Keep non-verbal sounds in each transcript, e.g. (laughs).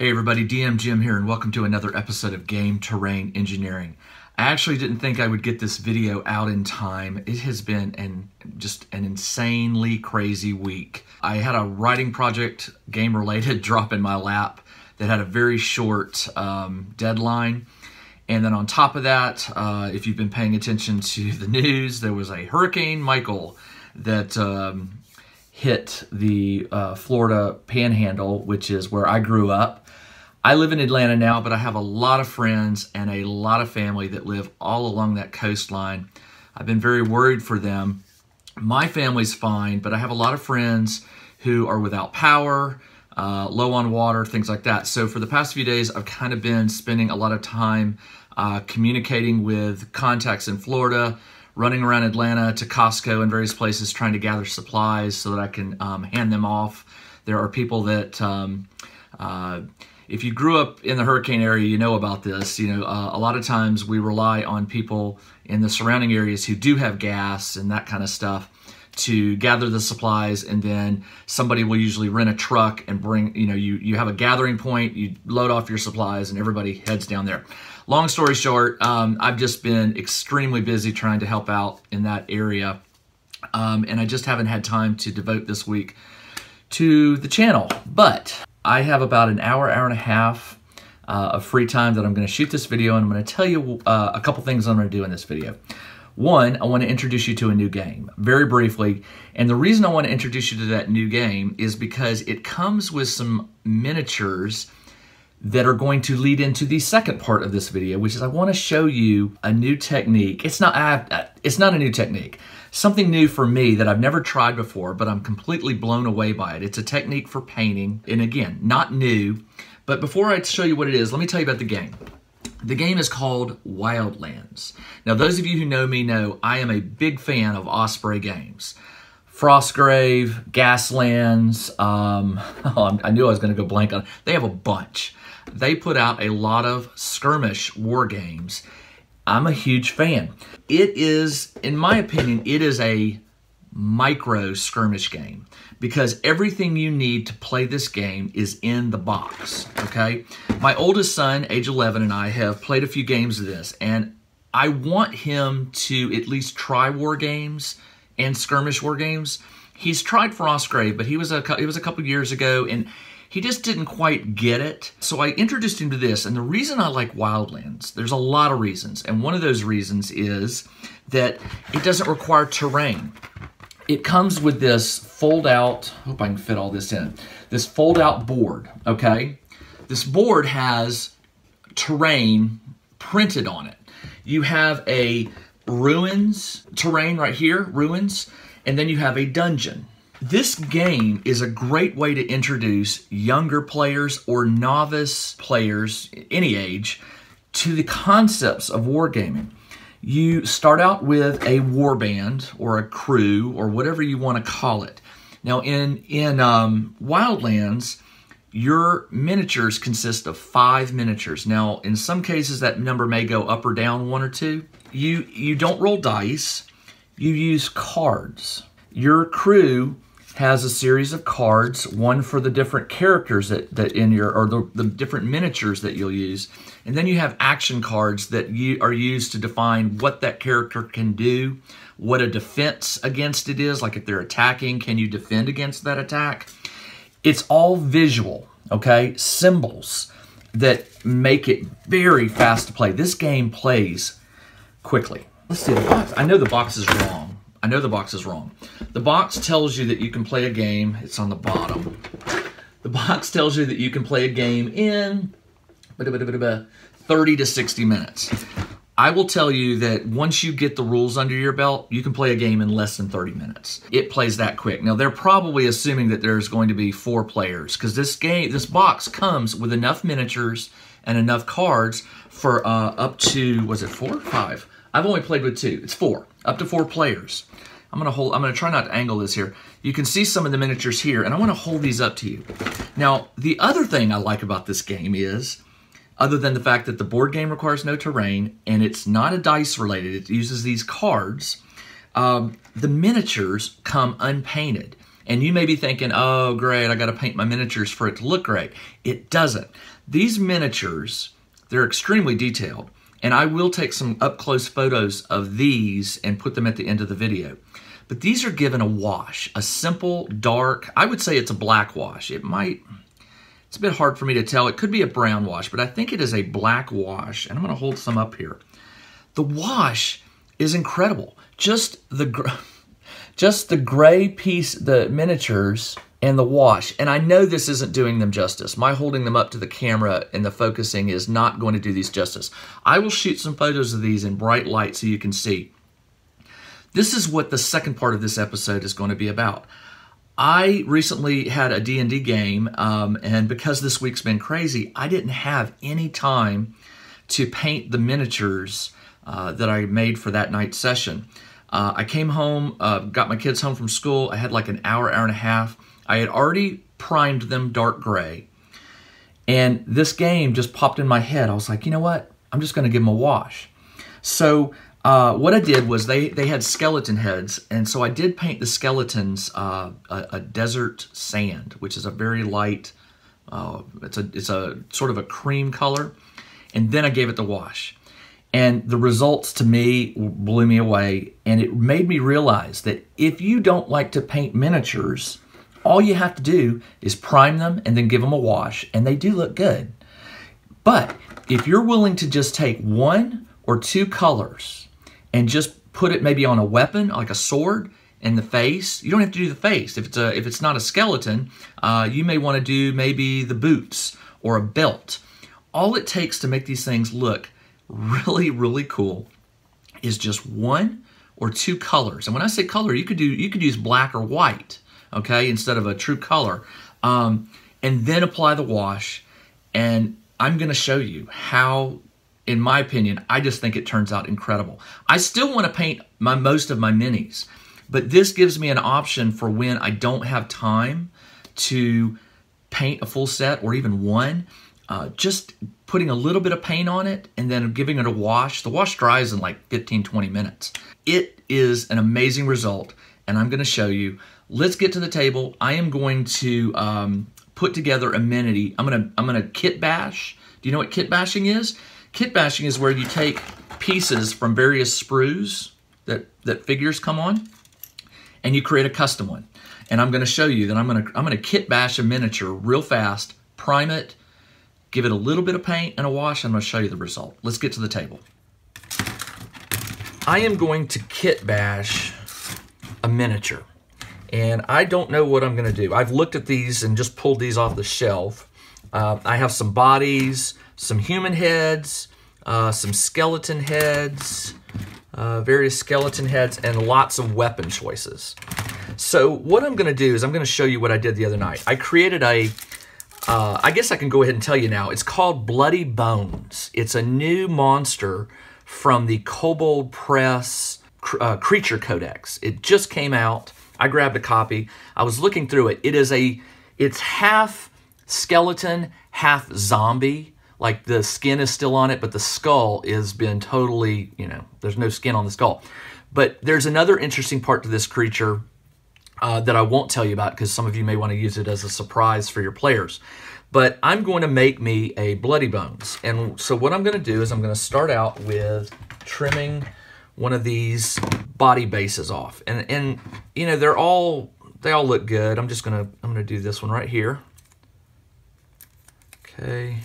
Hey everybody, DM Jim here and welcome to another episode of Game Terrain Engineering. I actually didn't think I would get this video out in time. It has been an just an insanely crazy week. I had a writing project, game related, (laughs) drop in my lap that had a very short um, deadline. And then on top of that, uh, if you've been paying attention (laughs) to the news, there was a Hurricane Michael that um, hit the uh, Florida Panhandle, which is where I grew up. I live in Atlanta now, but I have a lot of friends and a lot of family that live all along that coastline. I've been very worried for them. My family's fine, but I have a lot of friends who are without power, uh, low on water, things like that. So for the past few days, I've kind of been spending a lot of time uh, communicating with contacts in Florida, running around Atlanta to Costco and various places trying to gather supplies so that I can um, hand them off. There are people that, um, uh, if you grew up in the hurricane area, you know about this. You know, uh, a lot of times we rely on people in the surrounding areas who do have gas and that kind of stuff to gather the supplies and then somebody will usually rent a truck and bring you know you you have a gathering point you load off your supplies and everybody heads down there long story short um, i've just been extremely busy trying to help out in that area um, and i just haven't had time to devote this week to the channel but i have about an hour hour and a half uh, of free time that i'm going to shoot this video and i'm going to tell you uh, a couple things i'm going to do in this video one, I want to introduce you to a new game, very briefly. And the reason I want to introduce you to that new game is because it comes with some miniatures that are going to lead into the second part of this video, which is I want to show you a new technique. It's not, uh, it's not a new technique. Something new for me that I've never tried before, but I'm completely blown away by it. It's a technique for painting. And again, not new. But before I show you what it is, let me tell you about the game. The game is called Wildlands. Now, those of you who know me know I am a big fan of Osprey games. Frostgrave, Gaslands, um, (laughs) oh, I knew I was going to go blank on. They have a bunch. They put out a lot of skirmish war games. I'm a huge fan. It is, in my opinion, it is a micro skirmish game because everything you need to play this game is in the box, okay? My oldest son, age 11, and I have played a few games of this, and I want him to at least try war games and skirmish war games. He's tried Frostgrave, but he was a it was a couple years ago, and he just didn't quite get it. So I introduced him to this, and the reason I like Wildlands, there's a lot of reasons, and one of those reasons is that it doesn't require terrain it comes with this fold out, hope I can fit all this in, this fold out board, okay? This board has terrain printed on it. You have a ruins terrain right here, ruins, and then you have a dungeon. This game is a great way to introduce younger players or novice players, any age, to the concepts of wargaming you start out with a war band or a crew or whatever you want to call it. Now, in in um, Wildlands, your miniatures consist of five miniatures. Now, in some cases, that number may go up or down one or two. You you don't roll dice. You use cards. Your crew has a series of cards, one for the different characters that, that in your, or the, the different miniatures that you'll use. And then you have action cards that you are used to define what that character can do, what a defense against it is, like if they're attacking, can you defend against that attack? It's all visual, okay? Symbols that make it very fast to play. This game plays quickly. Let's see the box. I know the box is wrong. I know the box is wrong. The box tells you that you can play a game. It's on the bottom. The box tells you that you can play a game in 30 to 60 minutes. I will tell you that once you get the rules under your belt, you can play a game in less than 30 minutes. It plays that quick. Now, they're probably assuming that there's going to be four players because this game, this box comes with enough miniatures and enough cards for uh, up to, was it four or five? I've only played with two. It's four, up to four players. I'm gonna hold, I'm gonna try not to angle this here. You can see some of the miniatures here, and I wanna hold these up to you. Now, the other thing I like about this game is, other than the fact that the board game requires no terrain, and it's not a dice related, it uses these cards, um, the miniatures come unpainted. And you may be thinking, oh, great, I got to paint my miniatures for it to look great. It doesn't. These miniatures, they're extremely detailed. And I will take some up close photos of these and put them at the end of the video. But these are given a wash, a simple, dark, I would say it's a black wash. It might, it's a bit hard for me to tell. It could be a brown wash, but I think it is a black wash. And I'm to hold some up here. The wash is incredible. Just the (laughs) just the gray piece, the miniatures and the wash. And I know this isn't doing them justice. My holding them up to the camera and the focusing is not going to do these justice. I will shoot some photos of these in bright light so you can see. This is what the second part of this episode is going to be about. I recently had a D&D game, um, and because this week's been crazy, I didn't have any time to paint the miniatures uh, that I made for that night session. Uh, I came home, uh, got my kids home from school. I had like an hour, hour and a half. I had already primed them dark gray. And this game just popped in my head. I was like, you know what? I'm just going to give them a wash. So uh, what I did was they, they had skeleton heads. And so I did paint the skeletons uh, a, a, desert sand, which is a very light, uh, it's, a, it's a sort of a cream color. And then I gave it the wash. And the results to me blew me away. And it made me realize that if you don't like to paint miniatures, all you have to do is prime them and then give them a wash, and they do look good. But if you're willing to just take one or two colors and just put it maybe on a weapon, like a sword, in the face, you don't have to do the face. If it's a if it's not a skeleton, uh, you may want to do maybe the boots or a belt. All it takes to make these things look really, really cool is just one or two colors. And when I say color, you could do you could use black or white, okay, instead of a true color. Um, and then apply the wash. And I'm going to show you how, in my opinion, I just think it turns out incredible. I still want to paint my most of my minis, but this gives me an option for when I don't have time to paint a full set or even one. Uh, just putting a little bit of paint on it and then giving it a wash. The wash dries in like 15, 20 minutes. It is an amazing result and I'm gonna show you. Let's get to the table. I am going to um, put together a minity. I'm gonna, I'm gonna kit bash. Do you know what kit bashing is? Kit bashing is where you take pieces from various sprues that, that figures come on and you create a custom one. And I'm gonna show you that I'm gonna, I'm gonna kit bash a miniature real fast, prime it, Give it a little bit of paint and a wash. I'm going to show you the result. Let's get to the table. I am going to kit bash a miniature. And I don't know what I'm going to do. I've looked at these and just pulled these off the shelf. Uh, I have some bodies, some human heads, uh, some skeleton heads, uh, various skeleton heads, and lots of weapon choices. So what I'm going to do is I'm going to show you what I did the other night. I created a uh, I guess I can go ahead and tell you now. It's called Bloody Bones. It's a new monster from the Kobold Press uh, Creature Codex. It just came out. I grabbed a copy. I was looking through it. It is a, it's half skeleton, half zombie. Like the skin is still on it, but the skull has been totally, you know, there's no skin on the skull. But there's another interesting part to this creature uh, that I won't tell you about because some of you may want to use it as a surprise for your players. But I'm going to make me a Bloody Bones. And so what I'm going to do is I'm going to start out with trimming one of these body bases off. And, and you know, they're all, they all look good. I'm just to, I'm to do this one right here. Okay.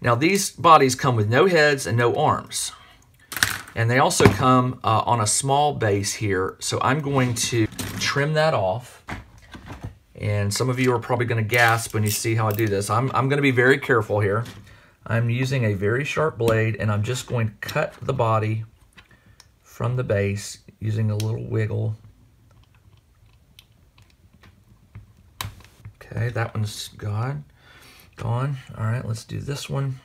Now these bodies come with no heads and no arms. And they also come uh, on a small base here. So I'm going to trim that off. And some of you are probably going to gasp when you see how I do this. I'm, I'm going to be very careful here. I'm using a very sharp blade and I'm just going to cut the body from the base using a little wiggle. Okay, that one's gone. Gone. All right, let's do this one.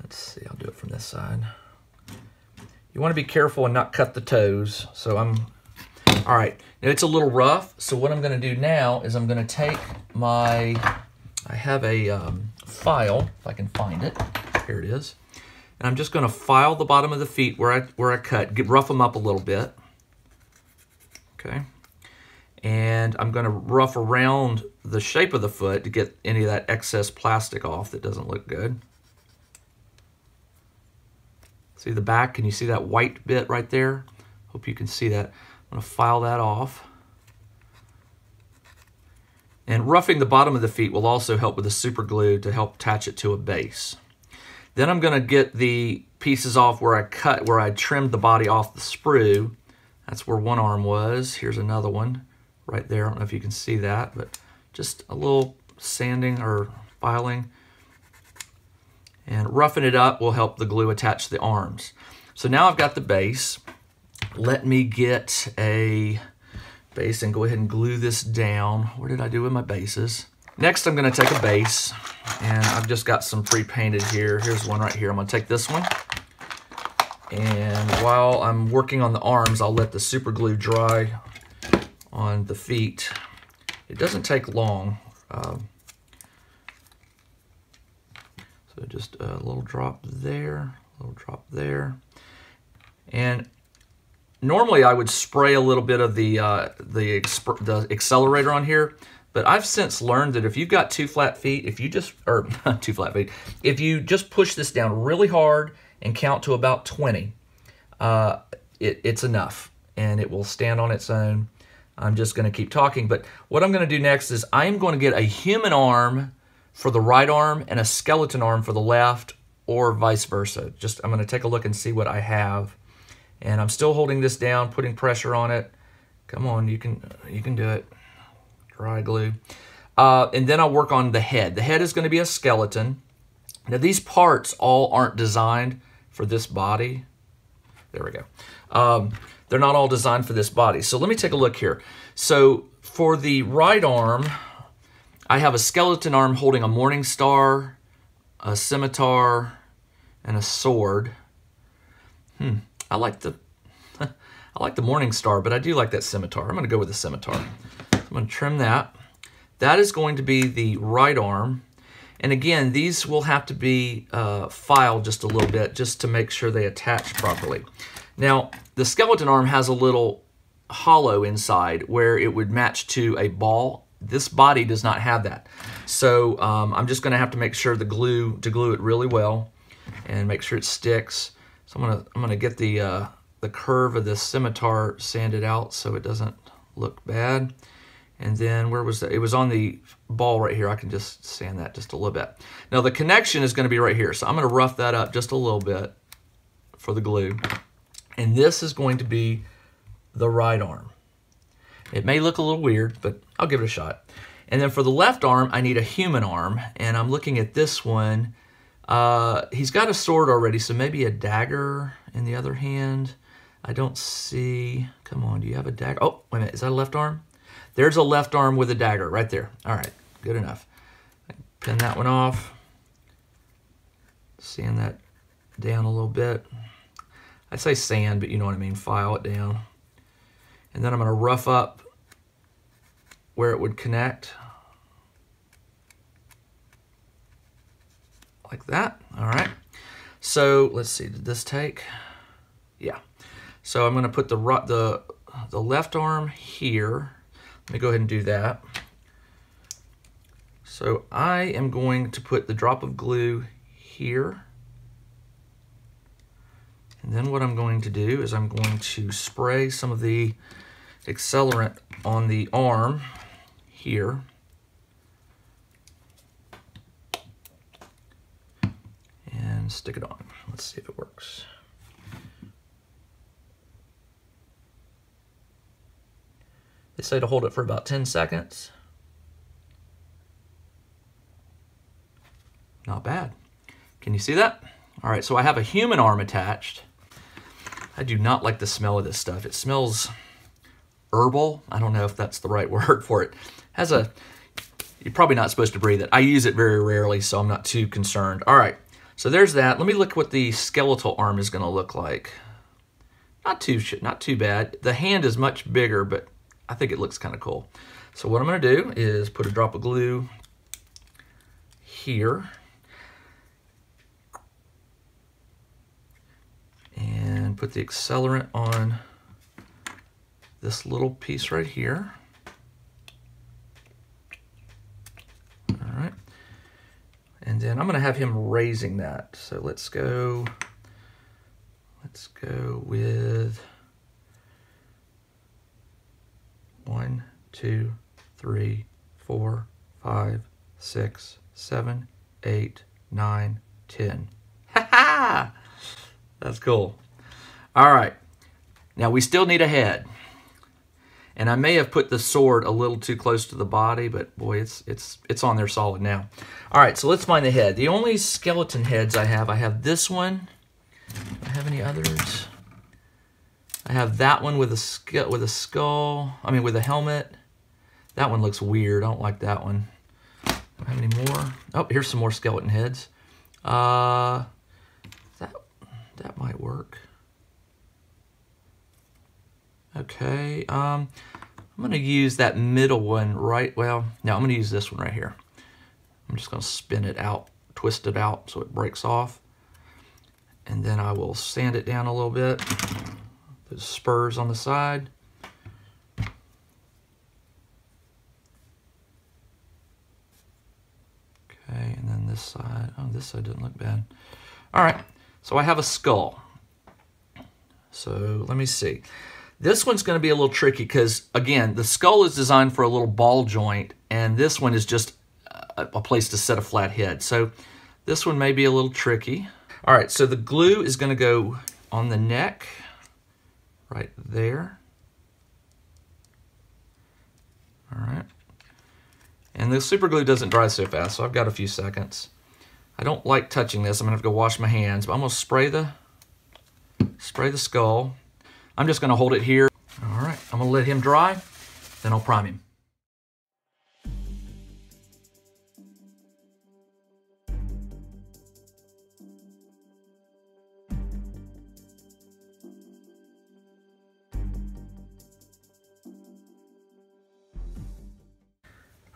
Let's see, I'll do it from this side. You want to be careful and not cut the toes. So I'm all right, now it's a little rough, so what I'm gonna do now is I'm gonna take my, I have a um, file, if I can find it, here it is, and I'm just gonna file the bottom of the feet where I, where I cut, get, rough them up a little bit, okay? And I'm going to rough around the shape of the foot to get any of that excess plastic off that doesn't look good. See the back? Can you see that white bit right there? Hope you can see that. I'm going to file that off. And roughing the bottom of the feet will also help with the super glue to help attach it to a base. Then I'm going to get the pieces off where I cut, where I trimmed the body off the sprue. That's where one arm was. Here's another one right there. I don't know if you can see that, but just a little sanding or filing. And roughing it up will help the glue attach the arms. So now I've got the base. Let me get a base and go ahead and glue this down. What did I do with my bases? Next, I'm gonna take a base and I've just got some pre-painted here. Here's one right here. I'm gonna take this one and while I'm working on the arms, I'll let the super glue dry on the feet. It doesn't take long. Um, so just a little drop there, a little drop there. And normally I would spray a little bit of the, uh, the, the accelerator on here, but I've since learned that if you've got two flat feet, if you just, or (laughs) two flat feet, if you just push this down really hard and count to about 20, uh, it, it's enough and it will stand on its own. I'm just going to keep talking. But what I'm going to do next is I'm going to get a human arm for the right arm and a skeleton arm for the left or vice versa. Just I'm going to take a look and see what I have. And I'm still holding this down, putting pressure on it. Come on, you can you can do it. Dry glue. Uh, and then I'll work on the head. The head is going to be a skeleton. Now these parts all aren't designed for this body. There we go. Um, they're not all designed for this body. So let me take a look here. So for the right arm, I have a skeleton arm holding a morning star, a scimitar, and a sword. Hmm, I like the (laughs) I like the morning star, but I do like that scimitar. I'm going to go with the scimitar. I'm going to trim that. That is going to be the right arm. And again, these will have to be uh, filed just a little bit just to make sure they attach properly. Now, the skeleton arm has a little hollow inside where it would match to a ball. This body does not have that. So um, I'm just gonna have to make sure the glue, to glue it really well and make sure it sticks. So I'm gonna, I'm gonna get the, uh, the curve of this scimitar sanded out so it doesn't look bad. And then where was that? It was on the ball right here. I can just sand that just a little bit. Now the connection is going to be right here. So I'm going to rough that up just a little bit for the glue. And this is going to be the right arm. It may look a little weird, but I'll give it a shot. And then for the left arm, I need a human arm. And I'm looking at this one. Uh, he's got a sword already, so maybe a dagger in the other hand. I don't see... Come on, do you have a dagger? Oh, wait a minute. Is that a left arm? There's a left arm with a dagger right there. All right, good enough. Pin that one off. Sand that down a little bit. I say sand, but you know what I mean. File it down. And then I'm going to rough up where it would connect. Like that. All right. So let's see. Did this take? Yeah. So I'm going to put the the the left arm here let me go ahead and do that. So I am going to put the drop of glue here. And then what I'm going to do is I'm going to spray some of the accelerant on the arm here. And stick it on. Let's see if it works. They say to hold it for about 10 seconds. Not bad. Can you see that? All right, so I have a human arm attached. I do not like the smell of this stuff. It smells herbal. I don't know if that's the right (laughs) word for it. Has a, you're probably not supposed to breathe it. I use it very rarely, so I'm not too concerned. All right, so there's that. Let me look what the skeletal arm is gonna look like. Not too, not too bad. The hand is much bigger, but I think it looks kind of cool. So what I'm gonna do is put a drop of glue here. And put the accelerant on this little piece right here. All right. And then I'm gonna have him raising that. So let's go, let's go with, one, two, three, four, five, six, seven, eight, nine, ten. (laughs) Ha ha! That's cool. All right. Now we still need a head. And I may have put the sword a little too close to the body, but boy, it's it's it's on there solid now. All right, so let's find the head. The only skeleton heads I have, I have this one. Do I have any others? I have that one with a with a skull. I mean, with a helmet. That one looks weird. I don't like that one. Do I have any more? Oh, here's some more skeleton heads. Uh, that that might work. Okay, um, I'm to use that middle one right, well, no, I'm to use this one right here. I'm just to spin it out, twist it out so it breaks off. And then I will sand it down a little bit. Spurs on the side. Okay, and then this side, oh, this side doesn't look bad. All right, so I have a skull. So let me see. This one's going to be a little tricky because, again, the skull is designed for a little ball joint, and this one is just a, a place to set a flat head. So this one may be a little tricky. All right, so the glue is going to go on the neck, right there. All right. And the super glue doesn't dry so fast, so I've got a few seconds. I don't like touching this. I'm to have to go wash my hands, but I'm to spray the, spray the skull. I'm just to hold it here. All right, I'm to let him dry, then I'll prime him.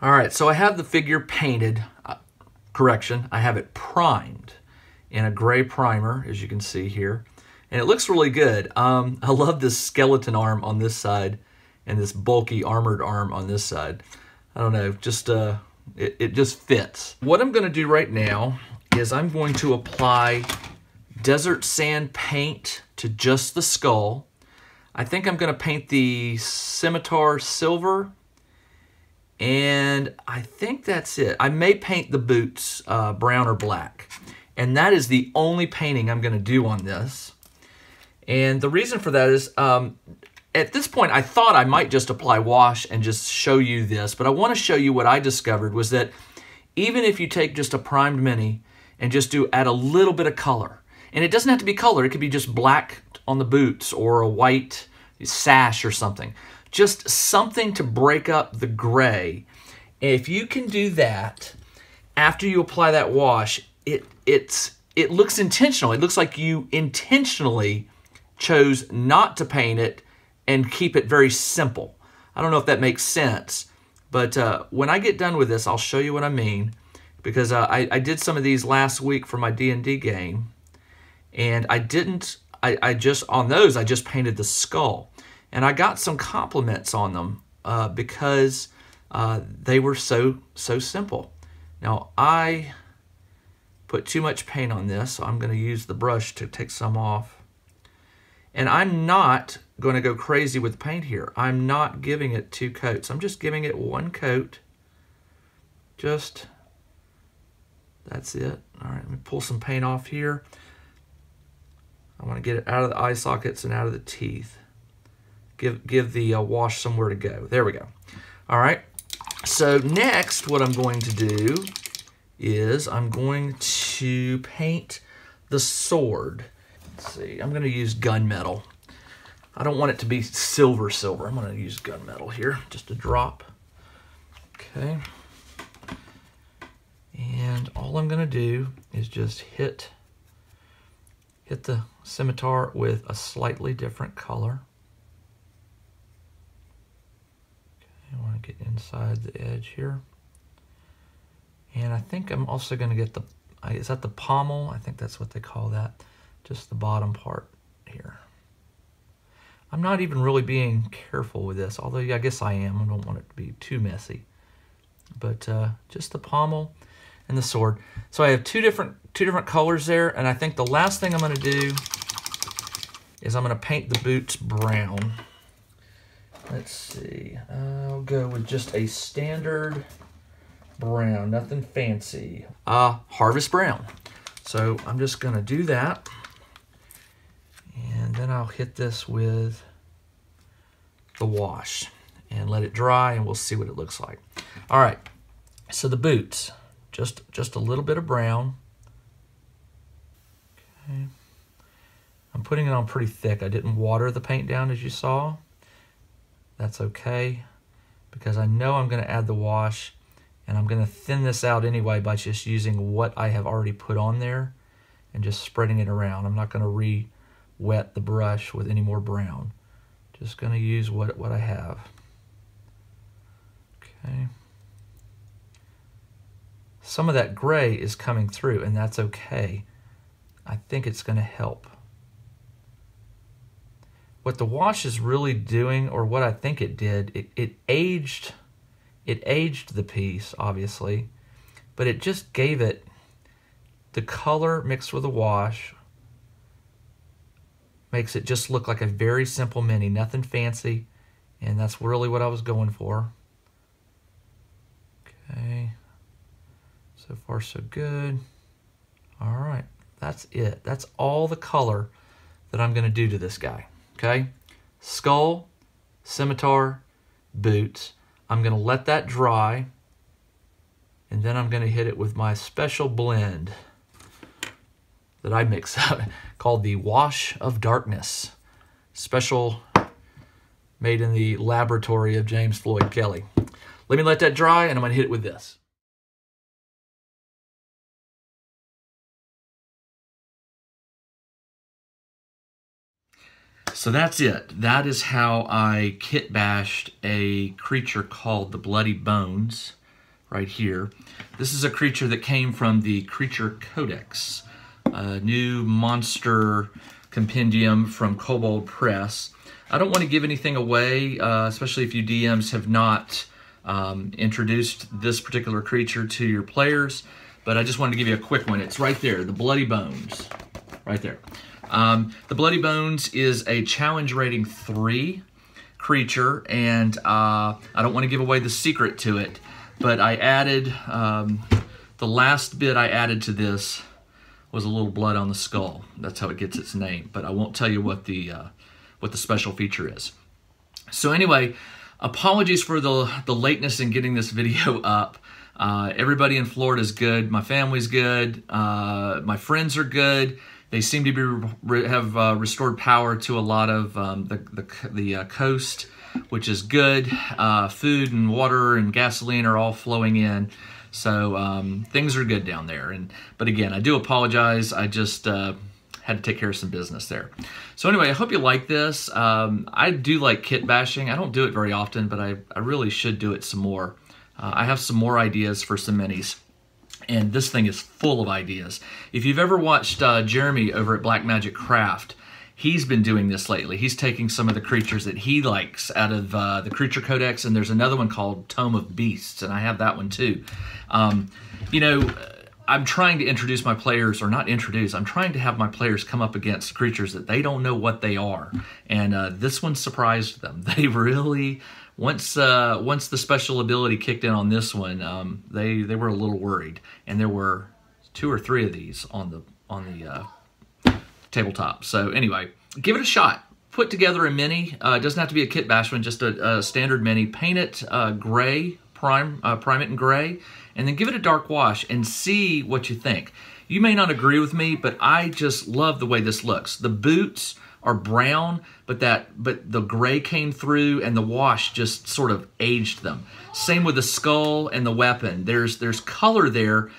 All right, so I have the figure painted. Uh, correction, I have it primed in a gray primer, as you can see here and it looks really good. Um, (laughs) I love this skeleton arm on this side and this bulky armored arm on this side. I don't know, just uh, it, it just fits. What I'm going to do right now is I'm going to apply desert sand paint to just the skull. I think I'm going to paint the scimitar silver and I think that's it. I may paint the boots uh, brown or black. And that is the only painting I'm going to do on this. And the reason for that is um, at this point, I thought I might just apply wash and just show you this, but I want to show you what I discovered was that even if you take just a primed mini and just do add a little bit of color, and it doesn't have to be color, it could be just black on the boots or a white sash or something. Just something to break up the gray. if you can do that after you apply that wash, it it's it looks intentional. It looks like you intentionally chose not to paint it and keep it very simple. I don't know if that makes sense, but uh, when I get done with this, I'll show you what I mean because uh, I, I, did some of these last week for my D&D game and I didn't, I, I, just, on those, I just painted the skull and I got some compliments on them uh, because uh, they were so, so simple. Now I put too much paint on this, so I'm going to use the brush to take some off. And I'm not going to go crazy with paint here. I'm not giving it two coats. I'm just giving it one coat. Just, that's it. All right, let me pull some paint off here. I want to get it out of the eye sockets and out of the teeth. Give, give the uh, wash somewhere to go. There we go. All right. So next, what I'm going to do is I'm going to paint the sword. Let's see, I'm going to use gunmetal. I don't want it to be silver silver. I'm going to use gunmetal here, just a drop. Okay. And all I'm going to do is just hit hit the scimitar with a slightly different color. Okay, I want to get inside the edge here. And I think I'm also going to get the, is that the pommel? I think that's what they call that just the bottom part here. I'm not even really being careful with this, although I guess I am. I don't want it to be too messy. But uh, just the pommel. and the sword. So I have two different two different colors there, and I think the last thing I'm going to do is I'm going to paint the boots brown. Let's see. I'll go with just a standard brown, nothing fancy. Uh, Harvest Brown. So I'm just going to do that. And then I'll hit this with the wash and let it dry and we'll see what it looks like. All right, so the boots, just, just a little bit of brown. Okay. I'm putting it on pretty thick. I didn't water the paint down as you saw. That's okay because I know I'm going to add the wash and I'm going to thin this out anyway by just using what I have already put on there and just spreading it around. I'm not going to re-wet the brush with any more brown. Just going to use what, what I have. Okay. Some of that gray is coming through, and that's okay. I think it's going to help. What the wash is really doing, or what I think it did, it, it aged it aged the piece, obviously, but it just gave it the color mixed with the wash makes it just look like a very simple mini, nothing fancy, and that's really what I was going for. Okay, so far so good. All right, that's it. That's all the color that I'm gonna do to this guy, okay? Skull, scimitar, boots. I'm gonna let that dry, and then I'm gonna hit it with my special blend that I mix (laughs) up called the Wash of Darkness. Special made in the laboratory of James Floyd Kelly. Let me let that dry and I'm gonna hit it with this. So that's it. That is how I kit bashed a creature called the Bloody Bones right here. This is a creature that came from the Creature Codex, a new monster compendium from Kobold Press. I don't want to give anything away, uh, especially if you DMs have not um, introduced this particular creature to your players, but I just wanted to give you a quick one. It's right there, the Bloody Bones, right there. Um, the Bloody Bones is a challenge rating 3 creature, and uh, I don't want to give away the secret to it, but I added, um, the last bit I added to this was a little blood on the skull. That's how it gets its name, but I won't tell you what the, uh, what the special feature is. So anyway, apologies for the, the lateness in getting this (laughs) video up. Uh, everybody in Florida is good. My family's good. Uh, my friends are good. They seem to be have uh, restored power to a lot of um, the the, the uh, coast, which is good. Uh, food and water and gasoline are all flowing in, so um, things are good down there. And but again, I do apologize. I just uh, had to take care of some business there. So anyway, I hope you like this. Um, I do like kit bashing. I don't do it very often, but I, I really should do it some more. Uh, I have some more ideas for some minis and this thing is full of ideas. If you've ever watched uh, Jeremy over at Black Magic Craft, he's been doing this lately. He's taking some of the creatures that he likes out of uh, the Creature Codex, and there's another one called Tome of Beasts, and I have that one too. Um, you know, I'm trying to introduce my players, or not introduce, I'm trying to have my players come up against creatures that they don't know what they are. And uh, this one surprised them. (laughs) They really once uh, once the special ability kicked in on this one, um, they they were a little worried, and there were two or three of these on the on the uh, tabletop. So anyway, give it a shot. Put together a mini. Uh, doesn't have to be a kit bash one, just a, a standard mini. Paint it uh, gray, prime uh, prime it in gray, and then give it a dark wash and see what you think. You may not agree with me, but I just love the way this looks. The boots are brown, but that but the gray came through and the wash just sort of aged them. Same with the skull and the weapon. There's there's color there,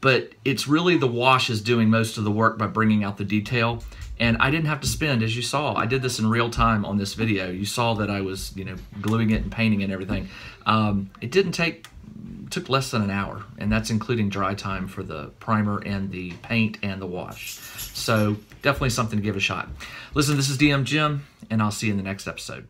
but it's really the wash is doing most of the work by bringing out the detail. And I didn't have to spend, as you saw, I did this in real time on this video. You saw that I was, you know, gluing it and painting and everything. Um, it didn't take took less than an hour, and that's including dry time for the primer and the paint and the wash. So definitely something to give a shot. Listen, this is DM Jim, and I'll see you in the next episode.